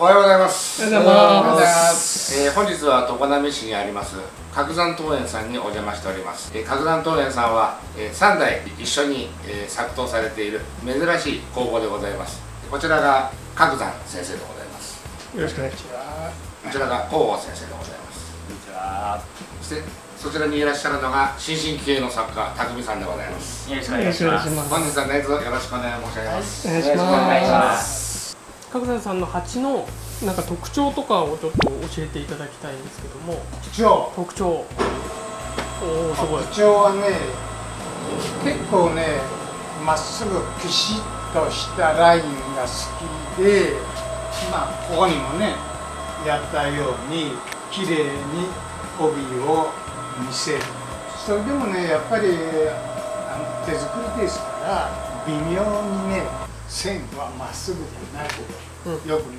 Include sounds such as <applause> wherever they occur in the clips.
おはようございます。おはようございます。えー本日は常滑市にあります角山桃園さんにお邪魔しております。えー角山桃園さんは、え3代一緒に、えー作刀されている珍しい工房でございます。こちらが角山先生でございます。よろしくお願いしこちらが広報先生でございます。こんにちは。そしてそちらにいらっしゃるのが新進気鋭の作家匠さんでございます。よろしくお願いします。ます。本日は何卒よろしくお願い申し上げます。お願いしよろしくお願いしま。ます角田さんの蜂のなんか特徴とかをちょっと教えていただきたいんですけども、特徴？特徴。おおすごい。特徴はね結構ねまっすぐピシッとしたラインが好きでまあここにもねやったように綺麗に帯を見せるそれでもねやっぱり手作りですから微妙にね線はまっすぐじゃないうんよく見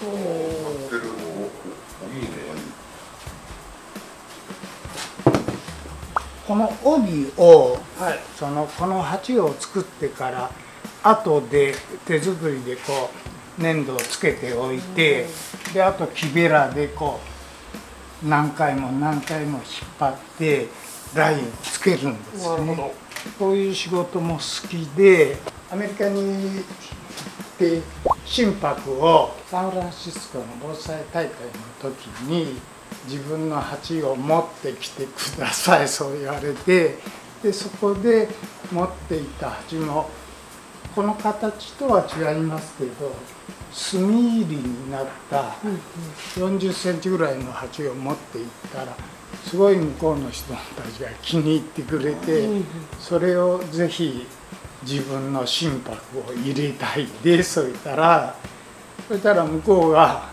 おお。この帯をはい。そのこの鉢を作ってから後で手作りでこう粘土をつけておいてであと木べらでこう何回も何回も引っ張ってラインをつけるんですねど。こういう仕事も好きでアメリカに行って心拍をサンフランシスコの防災大会の時に自分の鉢を持ってきてくださいそう言われてでそこで持っていた鉢もこの形とは違いますけど炭入りになった40センチぐらいの鉢を持っていったらすごい向こうの人たちが気に入ってくれてうんそれをぜひ自分の心拍を入れたいですそう言ったらそしたら向こうが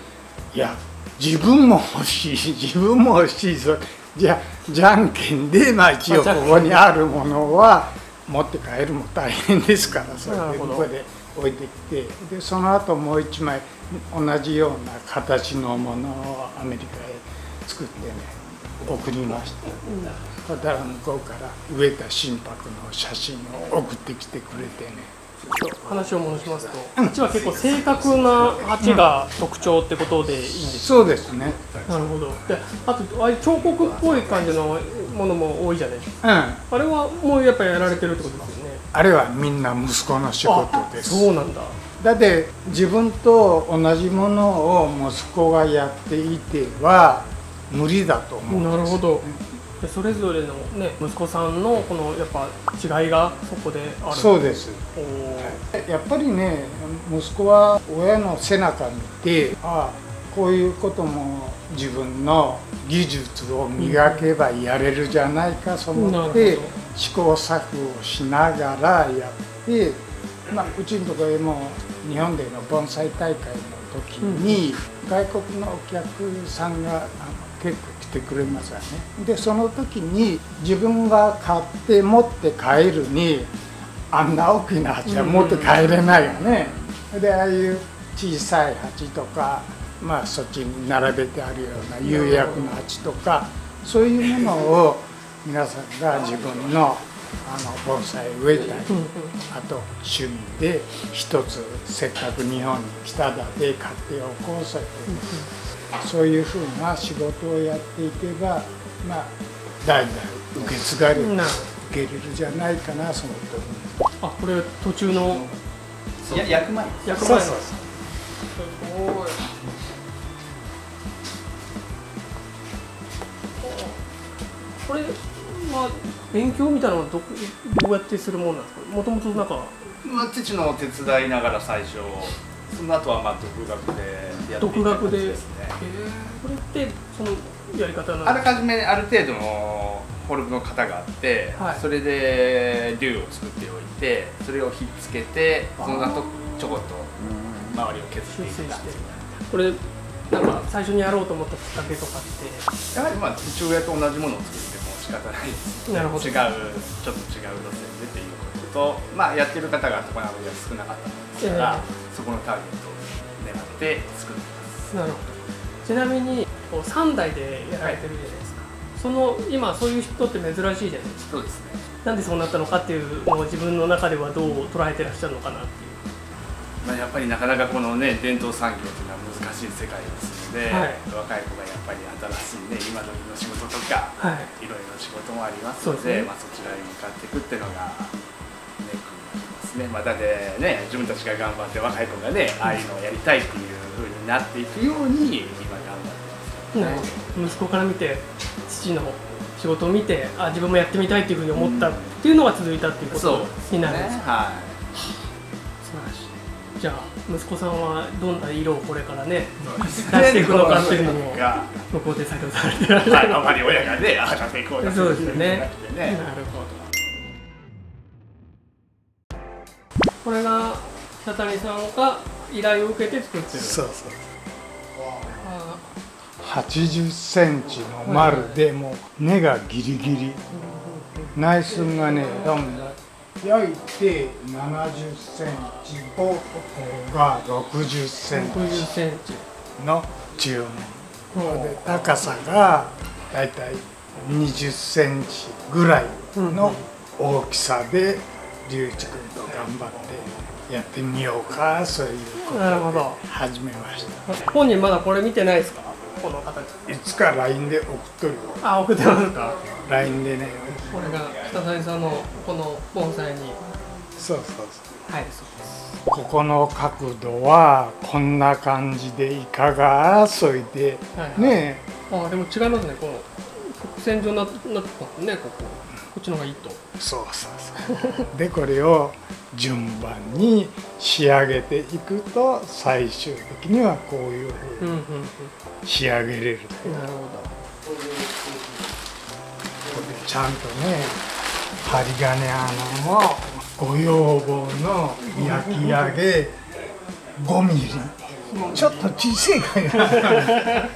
「いや自分も欲しい <laughs> 自分も欲しいぞ。じゃあじゃんけんでまあ一応ここにあるものは持って帰るも大変ですからそれでここで置いてきてでその後もう一枚同じような形のものをアメリカへ作ってね送りました。そしたら向こうから植えた心拍の写真を送ってきてくれてね話を戻しますと、蜂は結構正確な蜂が特徴ってことでいいんですそうですねなるほど。で、あとああいう彫刻っぽい感じのものも多いじゃないですか。うんあれはもうやっぱりやられてるってことですよね。あれはみんな息子の仕事ですそうなんだ。だって自分と同じものを息子がやっていては無理だと思うんですなるほど。でそれぞれのね息子さんのこのやっぱ違いがそこである。そうですおーやっぱりね息子は親の背中見てああこういうことも自分の技術を磨けばやれるじゃないかと思って試行錯誤しながらやって、まあ、うちのところへも日本での盆栽大会の時に外国のお客さんがあの結構来てくれますよね。でその時に自分が買って持って帰るにあんな大きな鉢は持って帰れないよね、でああいう小さい鉢とかまあそっちに並べてあるような釉薬の鉢とかそういうものを皆さんが自分のあの盆栽植えたりあと趣味で一つせっかく日本に来ただで買っておこうそそういうふうな仕事をやっていけばまあ代々受け継がれるけれるじゃないかなそのとあこれ途中のや焼く前役前の。そうそうすごい。これは勉強みたいなのはどどうやってするものなんですか？もともとなんか。まあ父の手伝いながら最初その後はまあ独学でやってい独た学で形で？すねこれってそのやり方なんあらかじめある程度のフォルムの型があって、はい。それで竜を作っておいてそれをひっつけてその後ちょこっと周りを削っていこれなんか最初にやろうと思ったきっかけとかって？やはりまあ父親と同じものを作っても仕方ないですなるほど。違うちょっと違う路線でっていうこととまあやってる方が常滑が少なかったですから、そこのターゲットを狙って作ってます。なるほど。ちなみにこう3代でやられてるじゃないですか、その今そういう人って珍しいじゃないですか。そうですね。なんでそうなったのかっていうのを自分の中ではどう捉えてらっしゃるのかなっていうまあ、やっぱりなかなかこのね伝統産業というのは難しい世界ですので、はい。若い子がやっぱり新しいね今時の仕事とか、はい。いろいろ仕事もありますのでね。まあ、そちらに向かっていくっていうのがネックになりますね、まあ、だってね自分たちが頑張って若い子がねああいうのをやりたいっていう風になっていくように今頑張ってますね。息子から見て父の仕事を見てあ自分もやってみたいっていうふうに思ったっていうのが続いたっていうことになるんですか、は素晴らしいじゃあ息子さんはどんな色をこれからねい出していくのかっていうのもが向こうで作業されてらっしゃるはいあまり親がねああ出せこう出せそうですよねね。なるほど。これが北谷さんが依頼を受けて作ってる。そうそう。あ80センチの丸でもう根がギリギリ。内寸がね多分焼いて70センチとここが60セン60チセンチ。の注文。で高さがだいたい20センチぐらいの大きさで龍一君と頑張ってやってみようかそういうことなるほど。で始めました。本人まだこれ見てないですか？この形。いつか LINE で送っとるよあ送ってますか？LINE でね。これが北谷さんのこの盆栽に。そうそうそう。入るそうです。ここの角度はこんな感じでいかが？そいで。はいねあでも違いますね。この曲線状にななってますねこここっちの方がいいと。そうそうそう。でこれを順番に仕上げていくと最終的にはこういうふうに仕上げれるうんなるほこれちゃんとね針金穴もご要望の焼き上げ5ミリ。ちょっと小さいかな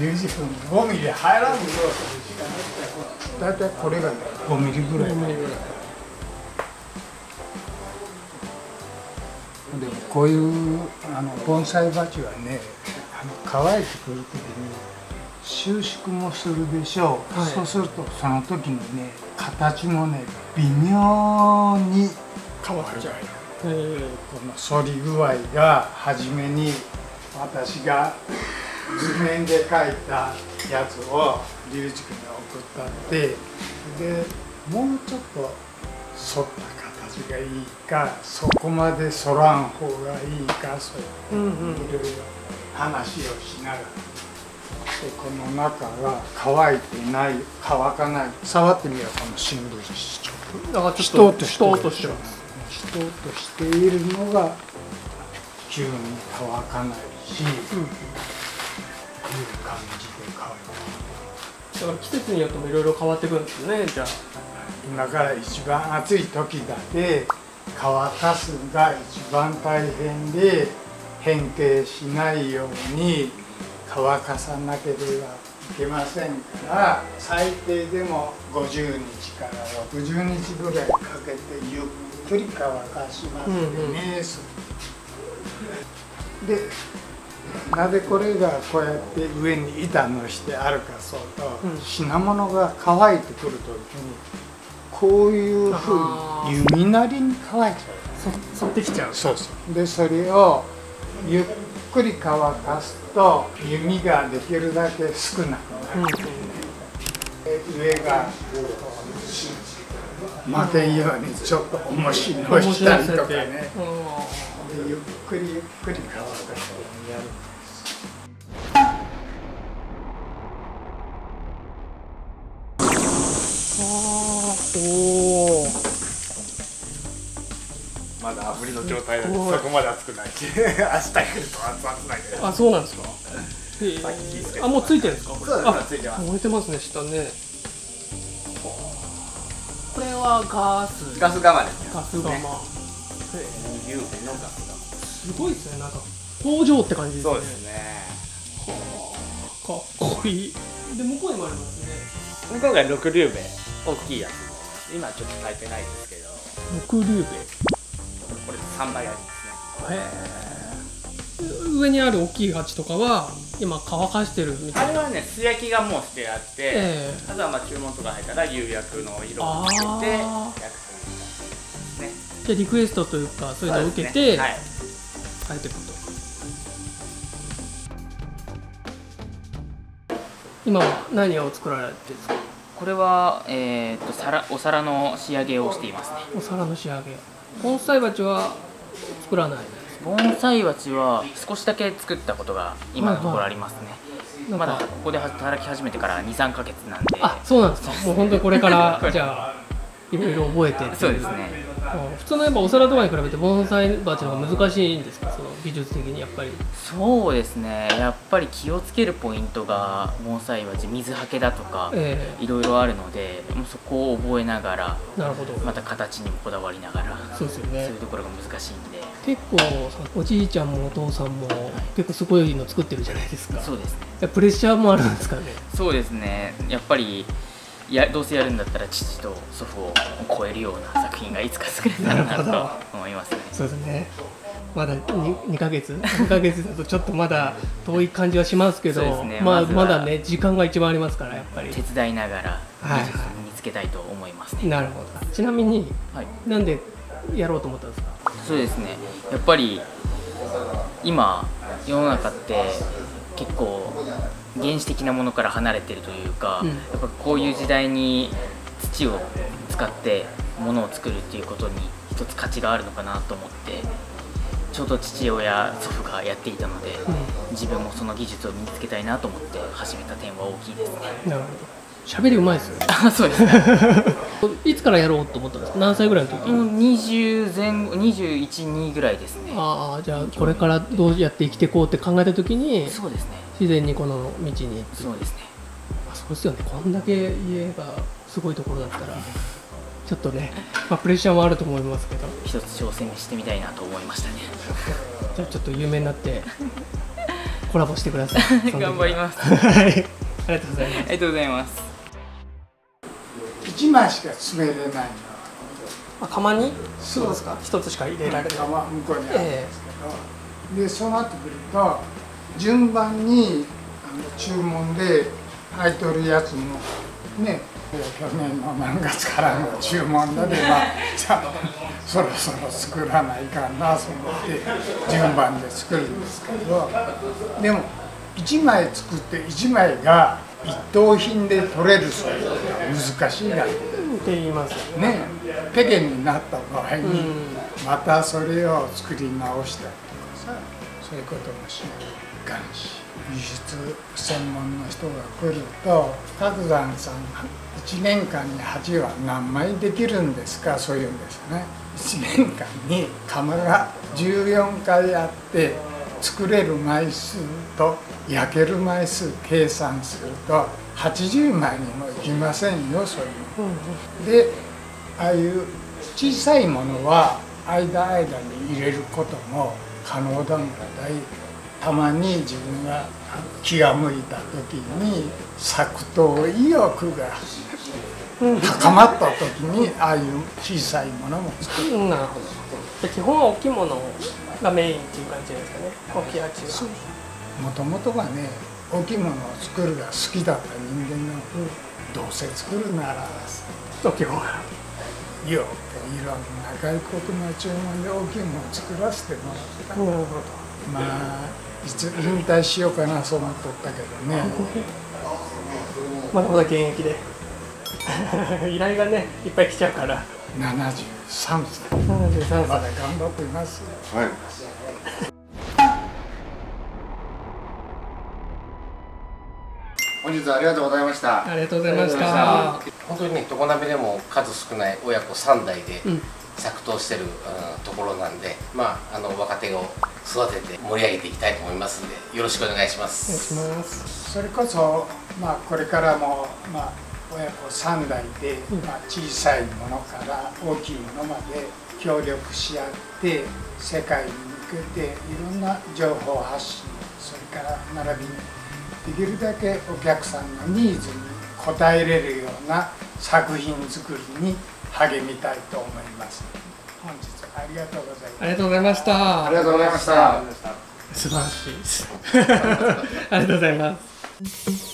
龍二君5ミリ入らんぞだいたいこれが5ミリぐらい。ど5ミリぐらいでもこういうあの盆栽鉢はねあの乾いてくる時に収縮もするでしょう、はい。そうするとその時にね形もね微妙に変わるえ。ーこの反り具合が初めに私が図面で描いたやつを龍一君に送ったってでもうちょっと反った形がいいかそこまで反らん方がいいかそういろいろ話をしながら。でこの中が乾いてない乾かない。触ってみようこの新聞紙。だからとうとょっとしとうとして。しとうとしているのが急に乾かないし、うん。いう感じだから季節によってもいろいろ変わってくるんですよねじゃあ。今から一番暑い時だけ乾かすのが一番大変で変形しないように乾かさなければいけませんから最低でも50日から60日ぐらいかけてゆっくり乾かしますね、でなぜこれがこうやって上に板のしてあるかそうと、うん。品物が乾いてくるときにこういうふうに弓なりに乾いちゃそ反ってきちゃう。うそうそう。でそれをゆっくり乾かすと弓ができるだけ少なくうん。なる、で上が負けんようにちょっと重しのしたりとかね。うんでゆっくりゆっくり乾かしてやるおおまだ炙りの状態そこまで熱くない。し <laughs> 明日来ると熱々ないあそうなんですか？あもうついてるんですか？これそうですあついてます。燃えてますね下ね。これはガス。ガス釜ですよガス釜、すごいですねなんか工場って感じですね。釜そうですね。かっこいい。で向こうにもありますね。向こうが六竜兵大きいやつ今ちょっと炊いてないですけど。六竜兵これ3倍ありますね。へえ。上にある大きい鉢とかは今乾かしてるみたいな。あれはね素焼きがもうしてあって、えあとはまあ注文とか入ったら釉薬の色をつけて焼くというね。じゃあリクエストというかそういうのを受けてねはい。変えていく今は何を作られてるんですか？これは、えー、と皿お皿の仕上げをしていますね。お皿の仕上げ。盆栽鉢は作らない盆栽鉢は少しだけ作ったことが今のところありますね、なんかまだここで働き始めてから23ヶ月なんで。あそうなんですか。もう本当にこれから <laughs> じゃあいろいろ覚えてそうですね。うん普通のやっぱお皿とかに比べて盆栽鉢の方が難しいんですか？その技術的にやっぱり。そうですね。やっぱり気をつけるポイントが盆栽鉢水はけだとかえいろいろあるのでそこを覚えながらえなるほど。また形にもこだわりながらそうですよね。そういうところが難しいんで。結構おじいちゃんもお父さんも結構すごいの作ってるじゃないですか。そうですね。プレッシャーもあるんですかね？そうですね。やっぱりやどうせやるんだったら父と祖父を超えるような作品がいつか作れたらなと思いますね。そうですね。まだ 2, 2ヶ月？3ヶ月だとちょっとまだ遠い感じはしますけどすね。まあ、まだね時間が一番ありますからやっぱり。手伝いながらはい技術を身につけたいと思いますね、なるほど。ちなみにはい、なんでやろうと思ったんですか？そうですね。やっぱり今世の中って結構原始的なものから離れてるというか、うん。やっぱこういう時代に土を使って物を作るっていうことに一つ価値があるのかなと思ってちょうど父親祖父がやっていたので、自分もその技術を身につけたいなと思って始めた点は大きいですね。なるほど。喋りうまいですよね。あ <laughs> そうです。ねいつからやろうと思ったんですか？何歳ぐらいの時もう20前後212ぐらいですね。ああじゃあこれからどうやって生きていこうって考えた時にそうですね自然にこの道にそうですね。あそうですよね。こんだけ家がすごいところだったらちょっとね、まあ、プレッシャーもあると思いますけど。一つ挑戦してみたいなと思いましたね。じゃあちょっと有名になってコラボしてください。<laughs> 頑張ります。はい。ありがとうございます。ありがとうございます。1枚しか詰めれないの。あ釜に？そうですか。一つしか入れられない。釜向こうにあるんですけど、でそうなってくると順番にあの注文で入っとるやつもね去年の何月からの注文だでまあ <laughs> じゃあそろそろ作らないかなと思って順番で作るんですけどでも1枚作って1枚が一等品で取れるそういうのは難しいなって。言いますよねねペケになった場合にうん。またそれを作り直したりとかさそういうこともしない。かんし輸出専門の人が来ると白山さん1年間に鉢は何枚できるんですかそういうんですね1年間に釜が14回あって作れる枚数と焼ける枚数計算すると80枚にもいきませんよそういうの。でああいう小さいものは間間に入れることも可能だんだいたまに自分が気が向いた時に作刀意欲が高まった時にああいう小さいものも作るうん。なるほど。基本は大きいものがメインっていう感じですかね大きい鉢はもともとがね大きいものを作るが好きだった人間の、どうせ作るなら大きい方がよっていろんな外国の注文で大きいものを作らせてもらったなるほどまあいつ引退しようかなそう思っとったけどね。まだまだ現役で。<laughs> 依頼がねいっぱい来ちゃうから。73歳。73まだ歳頑張っています。はい。本日はありがとうございました。ありがとうございましあた。本当にね常鍋でも数少ない親子3代でうん。作刀してる、うんところなんでまああの若手を育てて盛り上げていきたいと思いますんでよろしくお願いしまお願いすします。それこそまあこれからもまあ親子3代で、まあ、小さいものから大きいものまで協力し合って世界に向けていろんな情報発信それから並びにできるだけお客さんのニーズに応えれるような作品作りに励みたいと思います。本日はありがとうございます。ありがとうございました。ありがとうございました。素晴らしいです。<laughs> ありがとうございます。